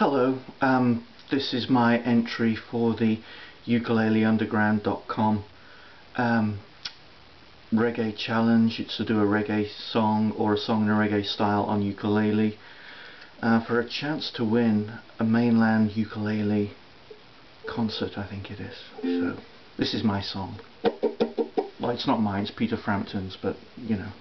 Hello, um, this is my entry for the ukuleleunderground.com um, reggae challenge. It's to do a reggae song or a song in a reggae style on ukulele uh, for a chance to win a mainland ukulele concert I think it is. So this is my song. Well it's not mine, it's Peter Frampton's but you know.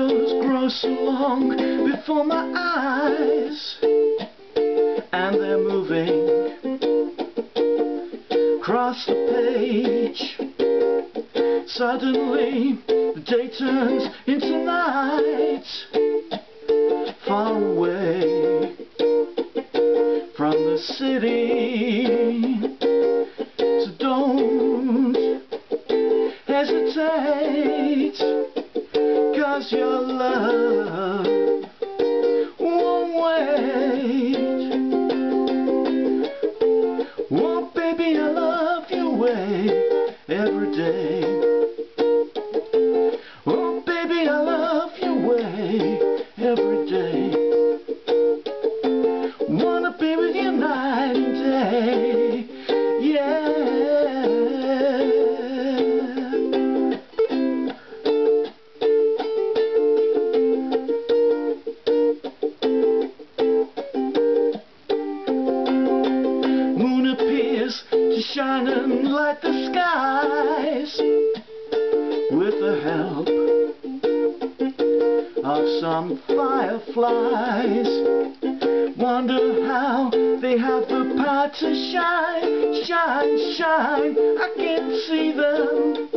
Shadows grow so long before my eyes And they're moving across the page. Suddenly the day turns into night Far away from the city love your way every day. Oh baby I love your way every day skies with the help of some fireflies. Wonder how they have the power to shine, shine, shine. I can see them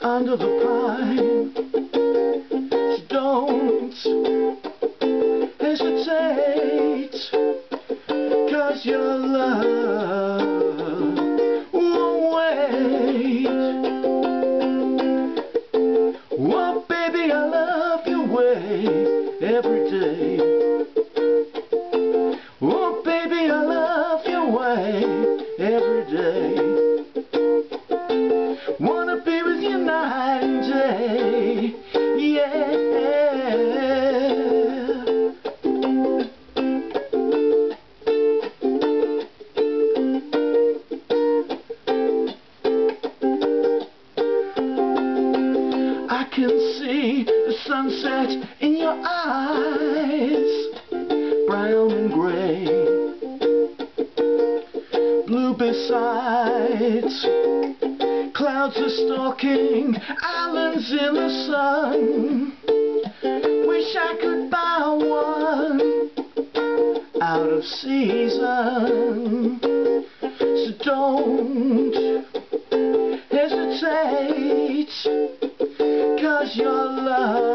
under the pine. So don't hesitate. Cause your love can see the sunset in your eyes, brown and gray, blue besides. Clouds are stalking islands in the sun. Wish I could buy one out of season. So don't your love